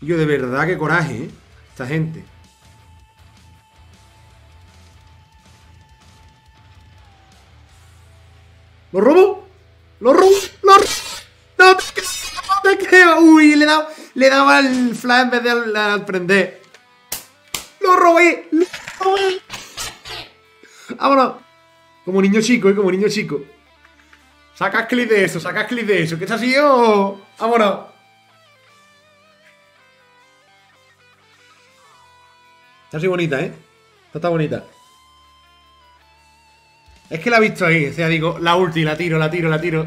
Y yo, de verdad, qué coraje, ¿eh? Esta gente. ¿Lo robo? ¿Lo robo? ¿Lo robo? No te no te creo. Uy, le dado, le dado al flash en vez de al, al prender. ¡Lo robé! ¡Lo robé! Vámonos. Como niño chico, ¿eh? Como niño chico. Saca clip de eso, saca clip de eso. ¿Qué está así? Oh. Vámonos. Está así bonita, ¿eh? Está bonita. Es que la he visto ahí. O sea, digo, la ulti, la tiro, la tiro, la tiro.